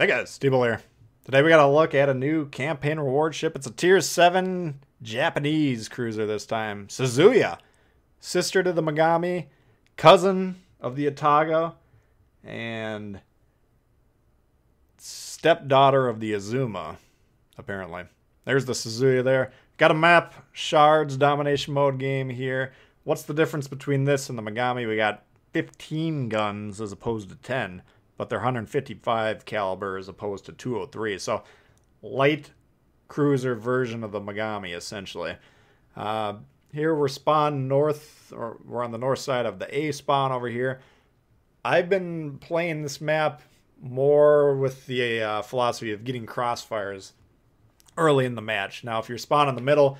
Hey guys, Tbull here. Today we got to look at a new campaign reward ship. It's a tier 7 Japanese cruiser this time. Suzuya, sister to the Mogami, cousin of the Atago, and stepdaughter of the Azuma, apparently. There's the Suzuya there. Got a map, shards, domination mode game here. What's the difference between this and the Mogami? We got 15 guns as opposed to 10 but they're 155 caliber as opposed to 203. So light cruiser version of the Mogami, essentially. Uh, here we're spawn north, or we're on the north side of the A spawn over here. I've been playing this map more with the uh, philosophy of getting crossfires early in the match. Now, if you're spawn in the middle,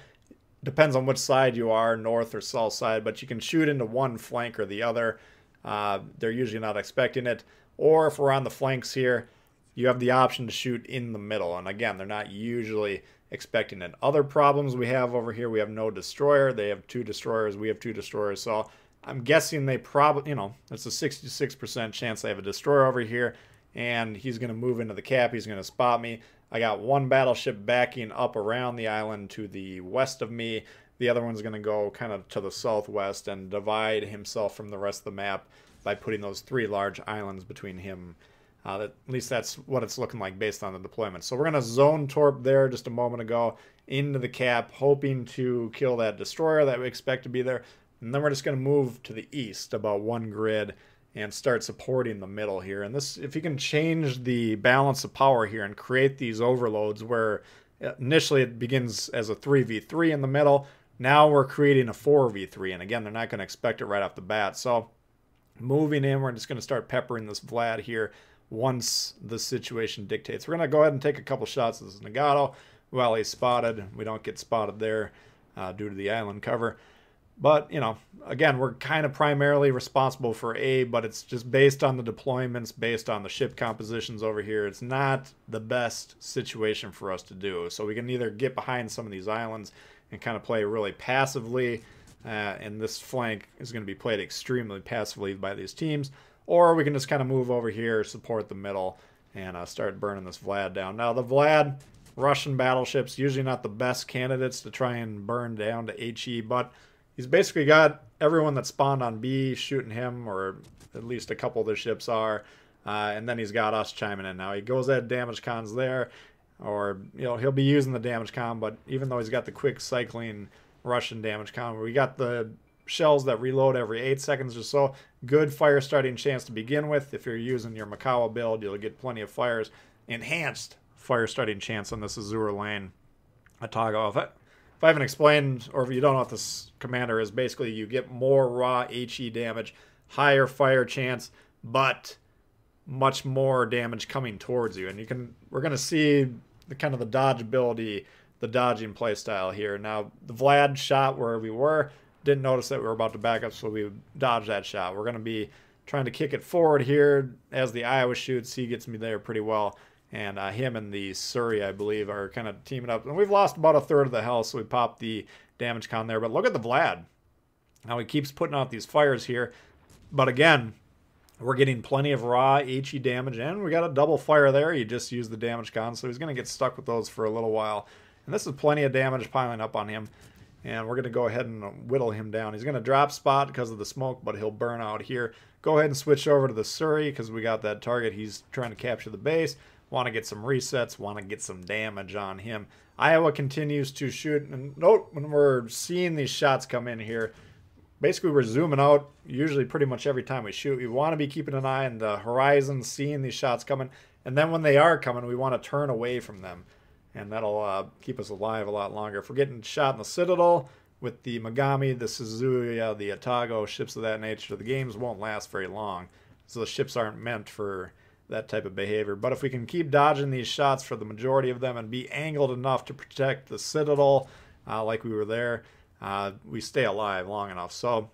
depends on which side you are, north or south side, but you can shoot into one flank or the other. Uh, they're usually not expecting it. Or if we're on the flanks here, you have the option to shoot in the middle. And again, they're not usually expecting it. Other problems we have over here, we have no destroyer. They have two destroyers. We have two destroyers. So I'm guessing they probably, you know, it's a 66% chance they have a destroyer over here. And he's going to move into the cap. He's going to spot me. I got one battleship backing up around the island to the west of me. The other one's going to go kind of to the southwest and divide himself from the rest of the map by putting those three large islands between him. Uh, that, at least that's what it's looking like based on the deployment. So we're going to zone torp there just a moment ago into the cap, hoping to kill that destroyer that we expect to be there. And then we're just going to move to the east about one grid and start supporting the middle here. And this, if you can change the balance of power here and create these overloads where initially it begins as a 3v3 in the middle, now we're creating a 4v3. And again, they're not going to expect it right off the bat. So moving in. We're just going to start peppering this Vlad here once the situation dictates. We're going to go ahead and take a couple shots. This is Nagato. Well, he's spotted. We don't get spotted there uh, due to the island cover. But, you know, again, we're kind of primarily responsible for A, but it's just based on the deployments, based on the ship compositions over here. It's not the best situation for us to do. So we can either get behind some of these islands and kind of play really passively uh, and this flank is going to be played extremely passively by these teams. Or we can just kind of move over here, support the middle, and uh, start burning this Vlad down. Now, the Vlad, Russian battleships, usually not the best candidates to try and burn down to HE, but he's basically got everyone that spawned on B shooting him, or at least a couple of the ships are. Uh, and then he's got us chiming in now. He goes at damage cons there, or you know he'll be using the damage con, but even though he's got the quick cycling Russian damage con. We got the shells that reload every 8 seconds or so. Good fire starting chance to begin with. If you're using your Mikawa build, you'll get plenty of fires. Enhanced fire starting chance on this Azur Lane Atago. If I, if I haven't explained, or if you don't know what this commander is, basically you get more raw HE damage, higher fire chance, but much more damage coming towards you. And you can we're gonna see the kind of the dodge ability the dodging play style here. Now, the Vlad shot where we were, didn't notice that we were about to back up, so we dodged that shot. We're going to be trying to kick it forward here as the Iowa shoots. He gets me there pretty well. And uh, him and the Surrey, I believe, are kind of teaming up. And we've lost about a third of the health, so we popped the damage con there. But look at the Vlad. Now he keeps putting out these fires here. But again, we're getting plenty of raw HE damage, and we got a double fire there. He just used the damage con, so he's going to get stuck with those for a little while. And this is plenty of damage piling up on him. And we're going to go ahead and whittle him down. He's going to drop spot because of the smoke, but he'll burn out here. Go ahead and switch over to the Surrey because we got that target. He's trying to capture the base. Want to get some resets. Want to get some damage on him. Iowa continues to shoot. And note when we're seeing these shots come in here, basically we're zooming out usually pretty much every time we shoot. We want to be keeping an eye on the horizon, seeing these shots coming. And then when they are coming, we want to turn away from them and that'll uh, keep us alive a lot longer. If we're getting shot in the Citadel with the Mogami, the Suzuya, the Atago, ships of that nature, the games won't last very long. So the ships aren't meant for that type of behavior. But if we can keep dodging these shots for the majority of them and be angled enough to protect the Citadel, uh, like we were there, uh, we stay alive long enough. So,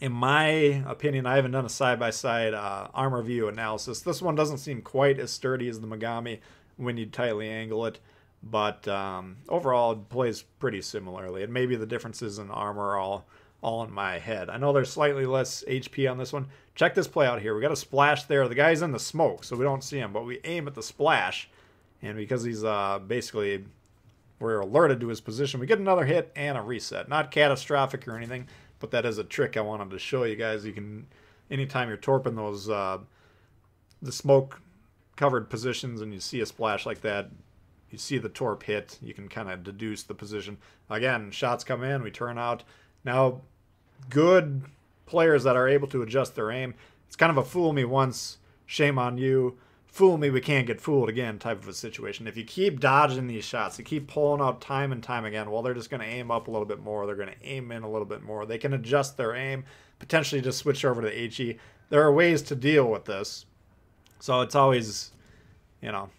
in my opinion, I haven't done a side by side armor view analysis. This one doesn't seem quite as sturdy as the Mogami when you tightly angle it but um, overall it plays pretty similarly. And maybe the differences in armor are all all in my head. I know there's slightly less HP on this one. Check this play out here. We got a splash there. The guy's in the smoke, so we don't see him, but we aim at the splash. And because he's uh, basically, we're alerted to his position, we get another hit and a reset. Not catastrophic or anything, but that is a trick I wanted to show you guys. You can, anytime you're torping those, uh, the smoke covered positions and you see a splash like that, you see the torp hit, you can kind of deduce the position. Again, shots come in, we turn out. Now, good players that are able to adjust their aim, it's kind of a fool me once, shame on you. Fool me, we can't get fooled again type of a situation. If you keep dodging these shots, you keep pulling out time and time again, well, they're just going to aim up a little bit more. They're going to aim in a little bit more. They can adjust their aim, potentially just switch over to the HE. There are ways to deal with this. So it's always, you know,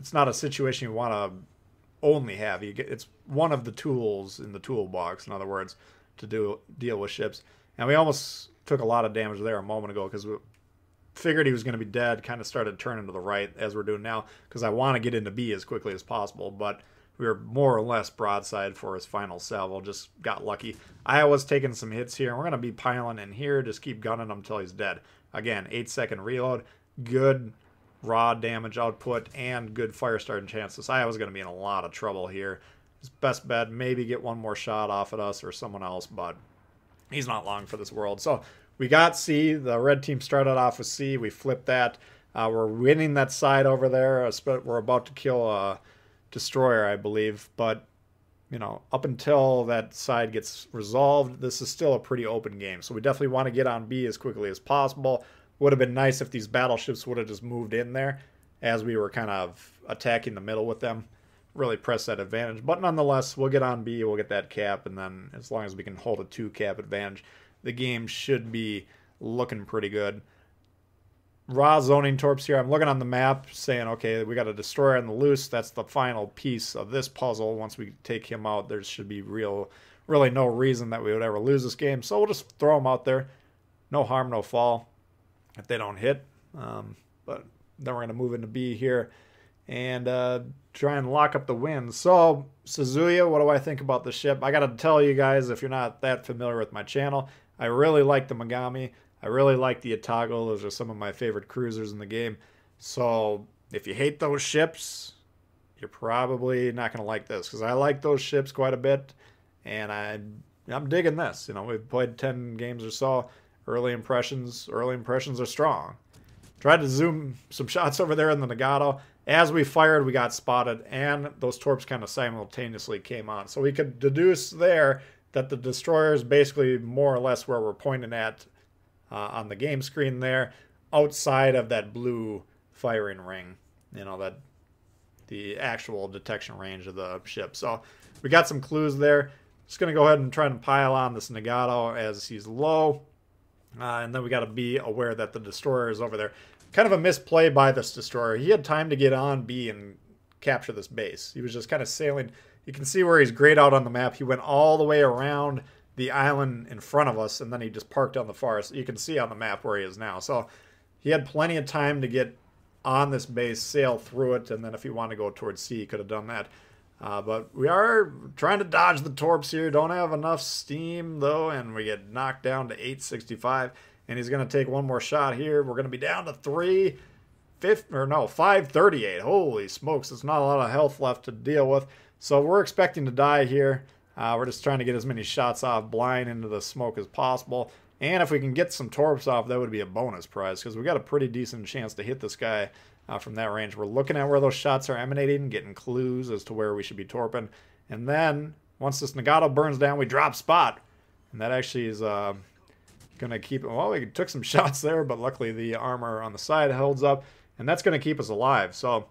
it's not a situation you want to only have. You get it's one of the tools in the toolbox. In other words, to do deal with ships. And we almost took a lot of damage there a moment ago because we figured he was going to be dead. Kind of started turning to the right as we're doing now because I want to get into B as quickly as possible. But we were more or less broadside for his final salvo. Just got lucky. I was taking some hits here. We're going to be piling in here. Just keep gunning him until he's dead. Again, 8 second reload. Good raw damage output and good fire starting chances. I was going to be in a lot of trouble here. His best bet, maybe get one more shot off at us or someone else, but he's not long for this world. So we got C. The red team started off with C. We flipped that. Uh, we're winning that side over there. We're about to kill a destroyer, I believe. But, you know, up until that side gets resolved, this is still a pretty open game. So we definitely want to get on B as quickly as possible. Would have been nice if these battleships would have just moved in there as we were kind of attacking the middle with them. Really press that advantage. But nonetheless, we'll get on B, we'll get that cap, and then as long as we can hold a two cap advantage, the game should be looking pretty good. Raw zoning torps here. I'm looking on the map saying, okay, we got a destroyer on the loose. That's the final piece of this puzzle. Once we take him out, there should be real, really no reason that we would ever lose this game. So we'll just throw him out there. No harm, no fall if they don't hit. Um, but then we're going to move into B here and uh, try and lock up the win. So, Suzuya, what do I think about the ship? I got to tell you guys, if you're not that familiar with my channel, I really like the Mogami. I really like the Atago. Those are some of my favorite cruisers in the game. So, if you hate those ships, you're probably not going to like this because I like those ships quite a bit, and I I'm digging this. You know, we've played ten games or so. Early impressions, early impressions are strong. Tried to zoom some shots over there in the Nagato. As we fired, we got spotted, and those torps kind of simultaneously came on. So we could deduce there that the destroyer is basically more or less where we're pointing at uh, on the game screen there, outside of that blue firing ring. You know that the actual detection range of the ship. So we got some clues there. Just gonna go ahead and try and pile on this Nagato as he's low. Uh, and then we got to be aware that the destroyer is over there. Kind of a misplay by this destroyer. He had time to get on B and capture this base. He was just kind of sailing. You can see where he's grayed out on the map. He went all the way around the island in front of us, and then he just parked on the far. So you can see on the map where he is now. So he had plenty of time to get on this base, sail through it, and then if he wanted to go towards C, he could have done that. Uh, but we are trying to dodge the torps here. Don't have enough steam though, and we get knocked down to 865. And he's going to take one more shot here. We're going to be down to three, fifth or no, 538. Holy smokes! There's not a lot of health left to deal with. So we're expecting to die here. Uh, we're just trying to get as many shots off blind into the smoke as possible. And if we can get some torps off, that would be a bonus prize because we got a pretty decent chance to hit this guy uh, from that range. We're looking at where those shots are emanating, getting clues as to where we should be torping. And then once this Nagato burns down, we drop spot. And that actually is uh, going to keep... Well, we took some shots there, but luckily the armor on the side holds up. And that's going to keep us alive. So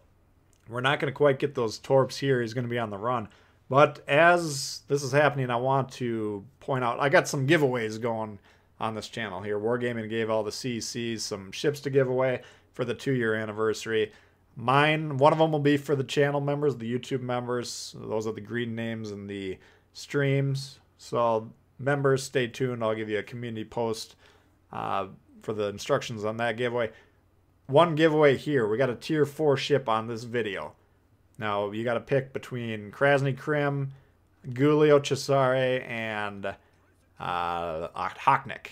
we're not going to quite get those torps here. He's going to be on the run. But as this is happening, I want to point out... I got some giveaways going on this channel here. Wargaming gave all the CCs some ships to give away for the two year anniversary. Mine, one of them will be for the channel members, the YouTube members. Those are the green names and the streams. So, members, stay tuned. I'll give you a community post uh, for the instructions on that giveaway. One giveaway here. We got a tier 4 ship on this video. Now, you got to pick between Krasny Krym, Giulio Cesare, and uh, Hocknick.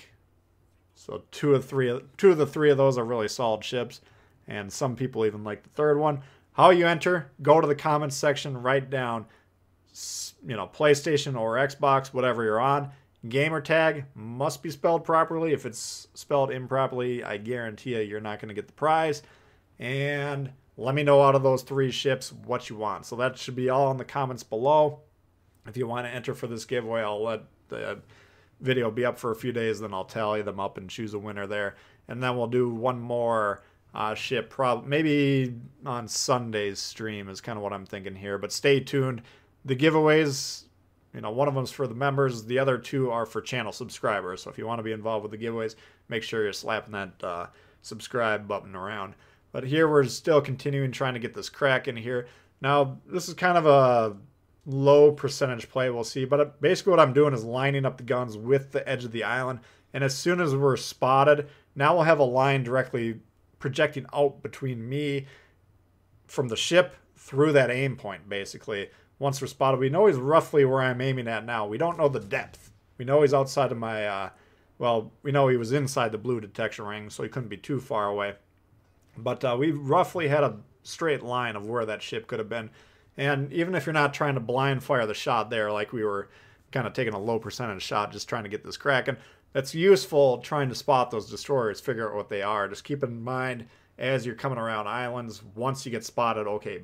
So two of three, two of the three of those are really solid ships, and some people even like the third one. How you enter? Go to the comments section, write down, you know, PlayStation or Xbox, whatever you're on. Gamer tag must be spelled properly. If it's spelled improperly, I guarantee you, you're not going to get the prize. And let me know out of those three ships what you want. So that should be all in the comments below. If you want to enter for this giveaway, I'll let the video will be up for a few days, then I'll tally them up and choose a winner there. And then we'll do one more uh, ship, prob- maybe on Sunday's stream is kind of what I'm thinking here. But stay tuned. The giveaways, you know, one of them's for the members, the other two are for channel subscribers. So if you want to be involved with the giveaways, make sure you're slapping that uh, subscribe button around. But here we're still continuing trying to get this crack in here. Now, this is kind of a low percentage play we'll see, but basically what I'm doing is lining up the guns with the edge of the island. And as soon as we're spotted, now we'll have a line directly projecting out between me from the ship through that aim point, basically. Once we're spotted, we know he's roughly where I'm aiming at now. We don't know the depth. We know he's outside of my, uh, well, we know he was inside the blue detection ring, so he couldn't be too far away. But uh, we roughly had a straight line of where that ship could have been. And even if you're not trying to blind fire the shot there, like we were kind of taking a low percentage shot, just trying to get this cracking, that's useful trying to spot those destroyers, figure out what they are. Just keep in mind as you're coming around islands, once you get spotted, okay,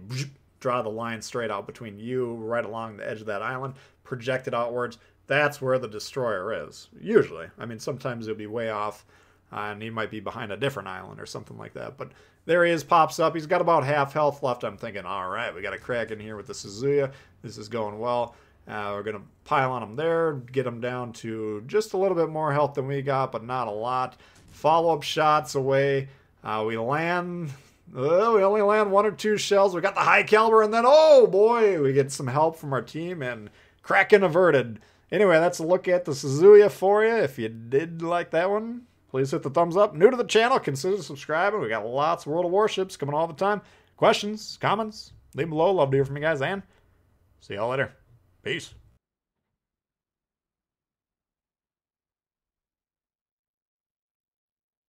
draw the line straight out between you, right along the edge of that island, project it outwards. That's where the destroyer is, usually. I mean, sometimes it'll be way off uh, and he might be behind a different island or something like that. But there he is, pops up. He's got about half health left. I'm thinking, all right, we got a crack in here with the Suzuya. This is going well. Uh, we're going to pile on him there, get him down to just a little bit more health than we got, but not a lot. Follow up shots away. Uh, we land. We only land one or two shells. We got the high caliber, and then, oh boy, we get some help from our team and Kraken averted. Anyway, that's a look at the Suzuya for you. If you did like that one, please hit the thumbs up. New to the channel, consider subscribing. We got lots of World of Warships coming all the time. Questions, comments, leave them below. Love to hear from you guys, and see y'all later. Peace.